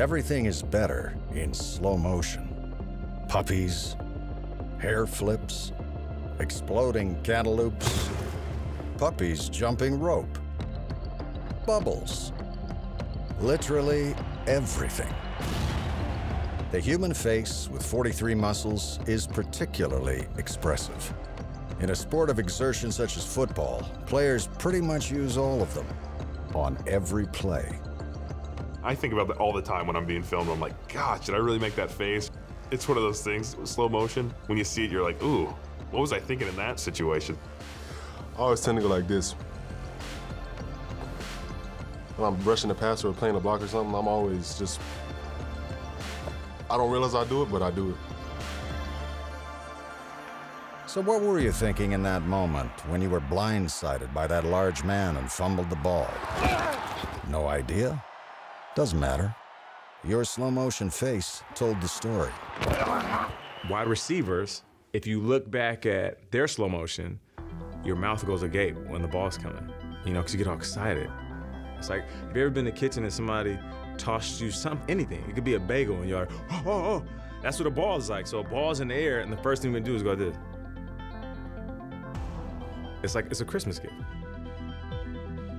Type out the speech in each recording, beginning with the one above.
Everything is better in slow motion. Puppies, hair flips, exploding cantaloupes, puppies jumping rope, bubbles. Literally everything. The human face with 43 muscles is particularly expressive. In a sport of exertion such as football, players pretty much use all of them on every play. I think about that all the time when I'm being filmed. I'm like, gosh, did I really make that face? It's one of those things, slow motion. When you see it, you're like, ooh, what was I thinking in that situation? I always tend to go like this. When I'm rushing the passer or playing a block or something, I'm always just, I don't realize I do it, but I do it. So what were you thinking in that moment when you were blindsided by that large man and fumbled the ball? No idea? Doesn't matter. Your slow motion face told the story. Wide receivers, if you look back at their slow motion, your mouth goes agape when the ball's coming, you know, because you get all excited. It's like, have you ever been in the kitchen and somebody tossed you something, anything? It could be a bagel and you're like, oh, oh, oh. That's what a ball is like. So a ball's in the air and the first thing we do is go like this. It's like, it's a Christmas gift.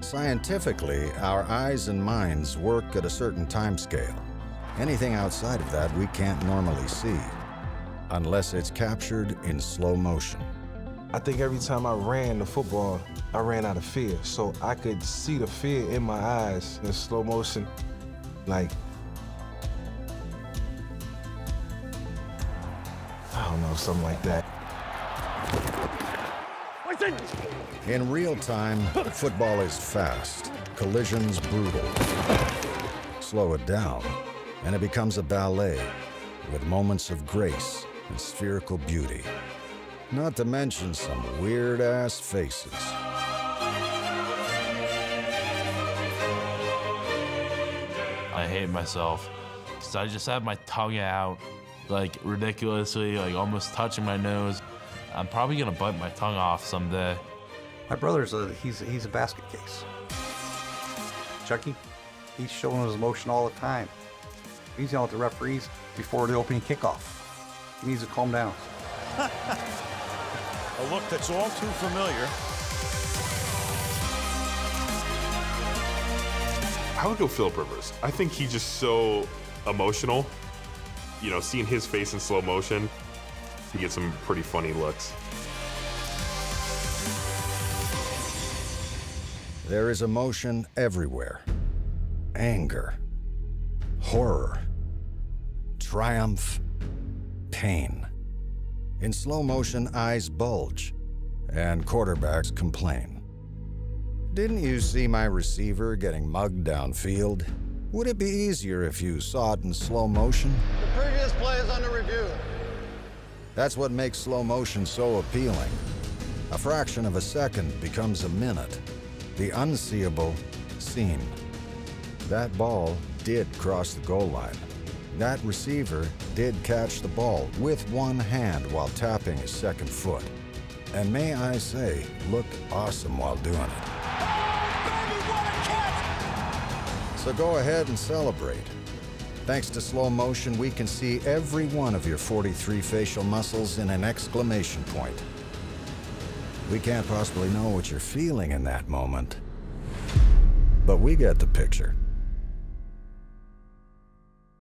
Scientifically, our eyes and minds work at a certain time scale. Anything outside of that we can't normally see, unless it's captured in slow motion. I think every time I ran the football, I ran out of fear. So I could see the fear in my eyes in slow motion. Like, I don't know, something like that. In real time, football is fast, collisions brutal. Slow it down, and it becomes a ballet with moments of grace and spherical beauty. Not to mention some weird-ass faces. I hate myself. So I just have my tongue out, like ridiculously, like almost touching my nose. I'm probably gonna bite my tongue off someday. My brother's a he's he's a basket case. Chucky, he's showing his emotion all the time. He's yelling at the referees before the opening kickoff. He needs to calm down. A look that's all too familiar. I would go Philip Rivers. I think he's just so emotional. You know, seeing his face in slow motion, you get some pretty funny looks. There is emotion everywhere. Anger, horror, triumph, pain. In slow motion, eyes bulge, and quarterbacks complain. Didn't you see my receiver getting mugged downfield? Would it be easier if you saw it in slow motion? The previous play is under review. That's what makes slow motion so appealing. A fraction of a second becomes a minute. The unseeable seen. That ball did cross the goal line. That receiver did catch the ball with one hand while tapping his second foot. And may I say, looked awesome while doing it. So go ahead and celebrate. Thanks to slow motion, we can see every one of your 43 facial muscles in an exclamation point. We can't possibly know what you're feeling in that moment, but we get the picture.